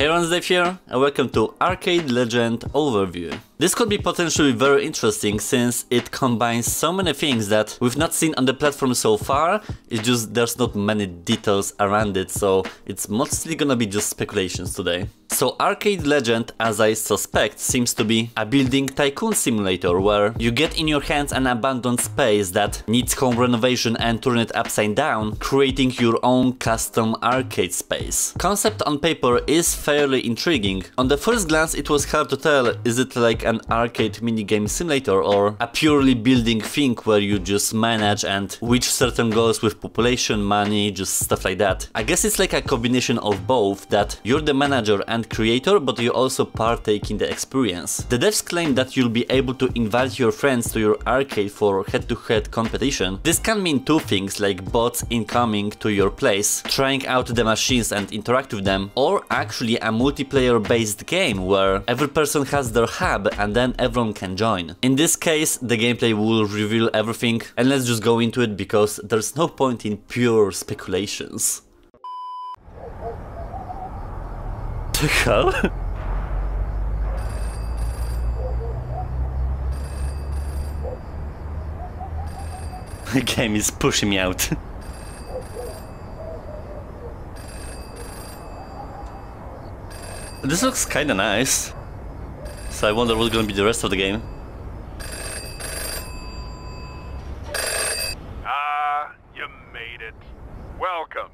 Hey everyone, Dave here, and welcome to Arcade Legend Overview. This could be potentially very interesting since it combines so many things that we've not seen on the platform so far, it's just there's not many details around it, so it's mostly gonna be just speculations today. So Arcade Legend, as I suspect, seems to be a building tycoon simulator where you get in your hands an abandoned space that needs home renovation and turn it upside down, creating your own custom arcade space. Concept on paper is fairly intriguing. On the first glance it was hard to tell is it like an arcade minigame simulator or a purely building thing where you just manage and reach certain goals with population, money, just stuff like that. I guess it's like a combination of both that you're the manager and creator, but you also partake in the experience. The devs claim that you'll be able to invite your friends to your arcade for head-to-head -head competition. This can mean two things like bots incoming to your place, trying out the machines and interact with them, or actually a multiplayer based game where every person has their hub and then everyone can join. In this case, the gameplay will reveal everything and let's just go into it because there's no point in pure speculations. the hell? the game is pushing me out. this looks kinda nice. So I wonder what's gonna be the rest of the game. Ah, you made it. Welcome.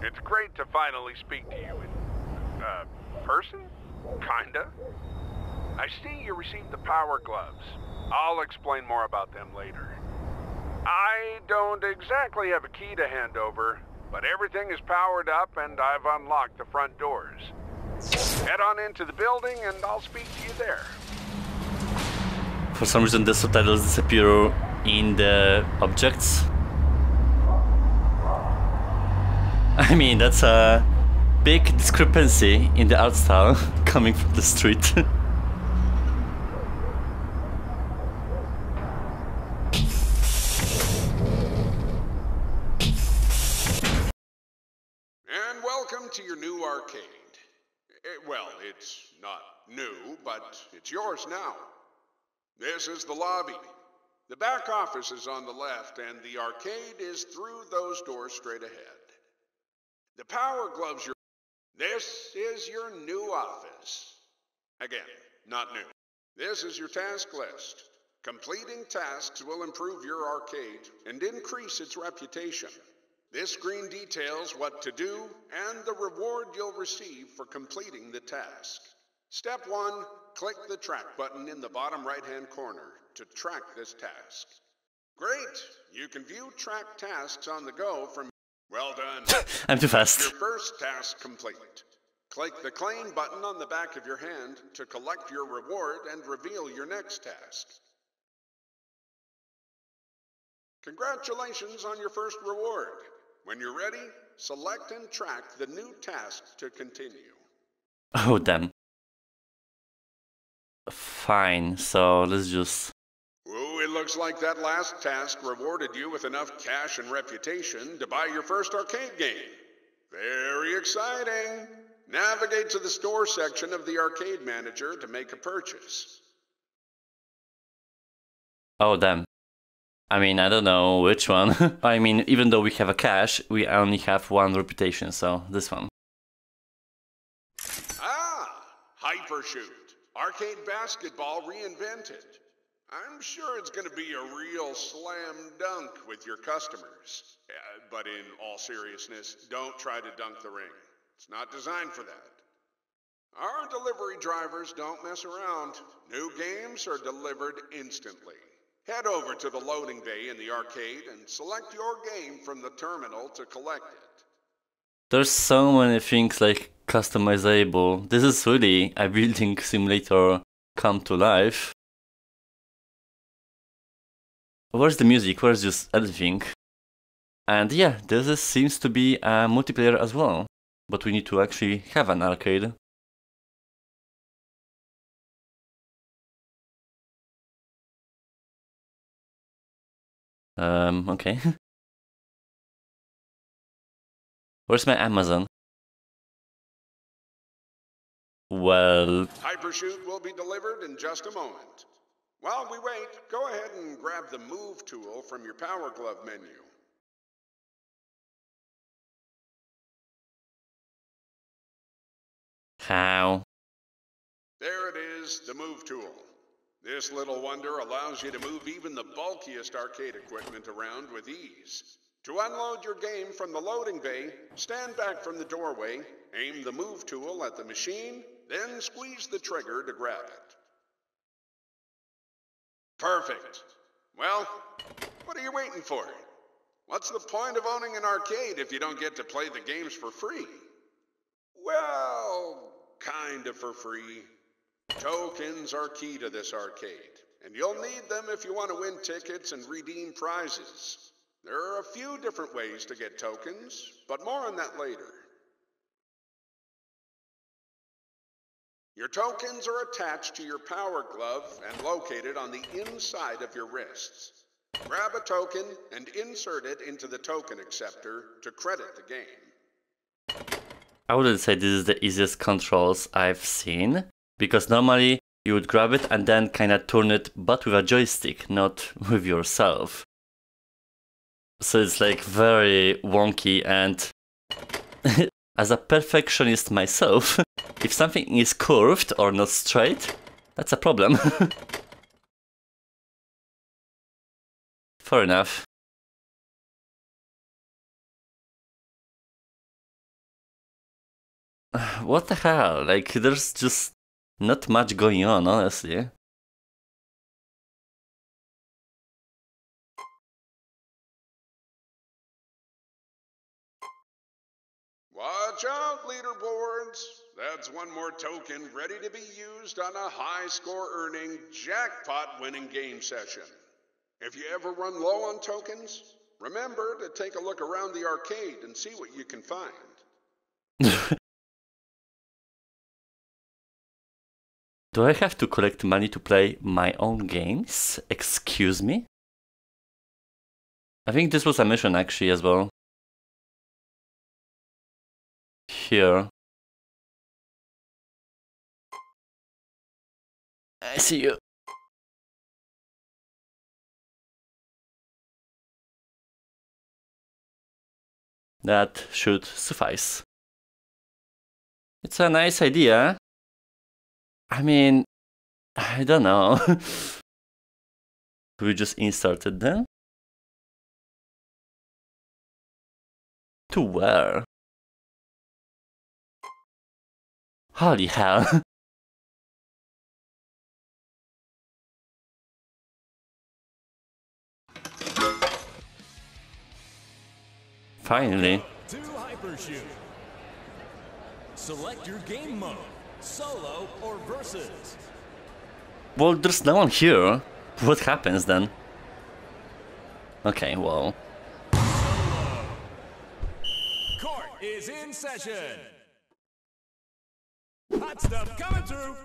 It's great to finally speak to you in uh, person? Kinda. I see you received the power gloves. I'll explain more about them later. I don't exactly have a key to hand over, but everything is powered up and I've unlocked the front doors. Head on into the building and I'll speak to you there. For some reason the subtitles disappear in the objects. I mean, that's a big discrepancy in the art style coming from the street. and welcome to your new arcade. It, well, it's not new, but it's yours now. This is the lobby. The back office is on the left, and the arcade is through those doors straight ahead. The power gloves you're this is your new office. Again, not new. This is your task list. Completing tasks will improve your arcade and increase its reputation. This screen details what to do and the reward you'll receive for completing the task. Step 1. Click the track button in the bottom right-hand corner to track this task. Great! You can view track tasks on the go from well done. I'm too fast. Your first task complete. Click the claim button on the back of your hand to collect your reward and reveal your next task. Congratulations on your first reward. When you're ready, select and track the new task to continue. Oh, damn. Fine, so let's just Ooh, it looks like that last task rewarded you with enough cash and reputation to buy your first arcade game. Very exciting. Navigate to the store section of the arcade manager to make a purchase. Oh, damn. I mean, I don't know which one. I mean, even though we have a cash, we only have one reputation, so this one. Ah, Hypershoot. Arcade basketball reinvented. I'm sure it's going to be a real slam dunk with your customers. But in all seriousness, don't try to dunk the ring. It's not designed for that. Our delivery drivers don't mess around. New games are delivered instantly. Head over to the loading bay in the arcade and select your game from the terminal to collect it. There's so many things like customizable. This is really a building simulator come to life. Where's the music? Where's just everything? And yeah, this is, seems to be a multiplayer as well. But we need to actually have an arcade. Um, okay. Where's my Amazon? Well, Hypershoot will be delivered in just a moment. While we wait, go ahead and grab the Move tool from your Power Glove menu. how? There it is, the Move tool. This little wonder allows you to move even the bulkiest arcade equipment around with ease. To unload your game from the loading bay, stand back from the doorway, aim the Move tool at the machine, then squeeze the trigger to grab it. Perfect. Well, what are you waiting for? What's the point of owning an arcade if you don't get to play the games for free? Well, kinda for free. Tokens are key to this arcade, and you'll need them if you want to win tickets and redeem prizes. There are a few different ways to get tokens, but more on that later. Your tokens are attached to your power glove and located on the inside of your wrists. Grab a token and insert it into the token acceptor to credit the game. I wouldn't say this is the easiest controls I've seen, because normally you would grab it and then kinda turn it, but with a joystick, not with yourself. So it's like very wonky and as a perfectionist myself, if something is curved or not straight, that's a problem. Fair enough. What the hell? Like, there's just not much going on, honestly. Watch out, leaderboards! That's one more token ready to be used on a high score earning, jackpot winning game session. If you ever run low on tokens, remember to take a look around the arcade and see what you can find. Do I have to collect money to play my own games? Excuse me? I think this was a mission actually as well. Here. I see you. That should suffice. It's a nice idea. I mean, I don't know. we just insert it then? To where? Holy hell. Finally. Select your game mode, solo or versus. Well, there's no one here. What happens then? Okay, well. Court is in session. Hot stuff coming through.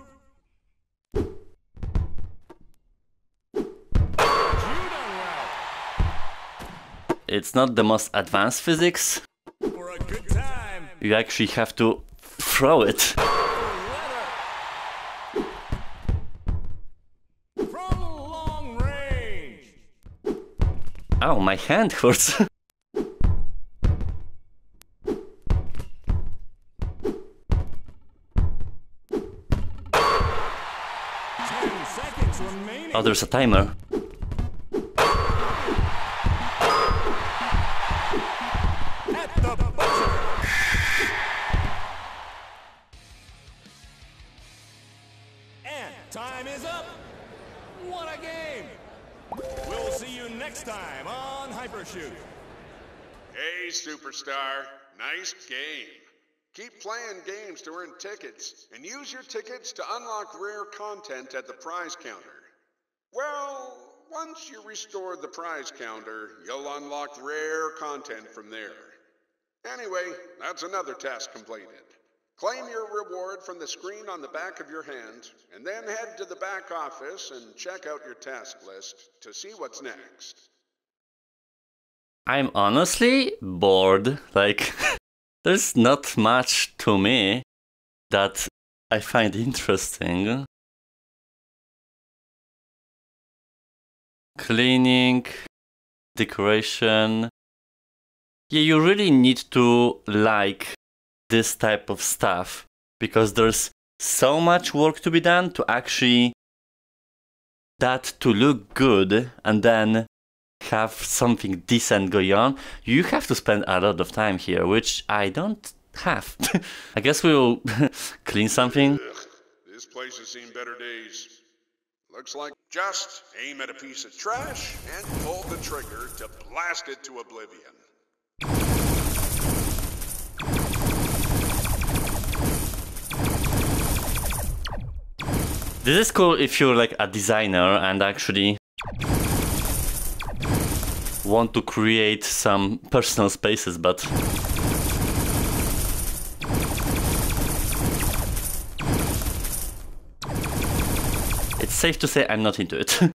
It's not the most advanced physics. for a good time. You actually have to throw it. Ow, my hand hurts. Oh, there's a timer. Time is up. What a game. We'll see you next time on Hypershoot. Hey, superstar. Nice game. Keep playing games to earn tickets, and use your tickets to unlock rare content at the prize counter. Well, once you restore the prize counter, you'll unlock rare content from there. Anyway, that's another task completed. Claim your reward from the screen on the back of your hand, and then head to the back office and check out your task list to see what's next. I'm honestly bored. Like, there's not much to me that I find interesting. Cleaning, decoration. Yeah, you really need to like this type of stuff because there's so much work to be done to actually that to look good and then have something decent going on, you have to spend a lot of time here, which I don't have. I guess we'll clean something. Ugh, this place has seen better days. Looks like just aim at a piece of trash and pull the trigger to blast it to oblivion. This is cool if you're like a designer and actually want to create some personal spaces, but it's safe to say I'm not into it.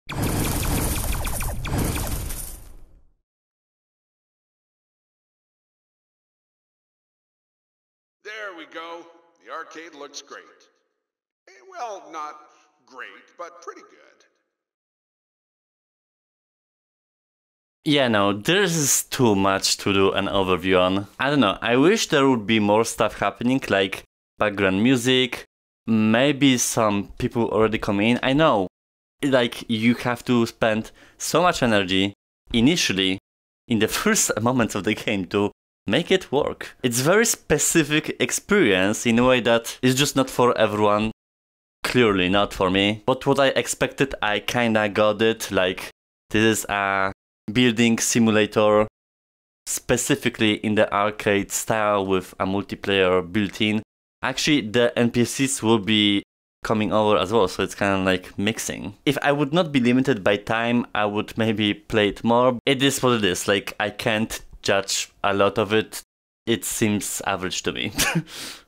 There we go. The arcade looks great. Eh, Well, not great, but pretty good. Yeah, no, there's too much to do an overview on. I don't know, I wish there would be more stuff happening, like background music, maybe some people already come in. I know, like, you have to spend so much energy initially in the first moments of the game to make it work. It's very specific experience in a way that is just not for everyone. Clearly not for me. But what I expected, I kinda got it. Like, this is a building simulator specifically in the arcade style with a multiplayer built in. Actually, the NPCs will be coming over as well, so it's kind of like mixing. If I would not be limited by time, I would maybe play it more. It is what it is, like I can't judge a lot of it. It seems average to me.